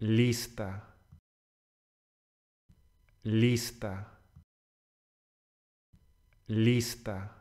lista, lista, lista.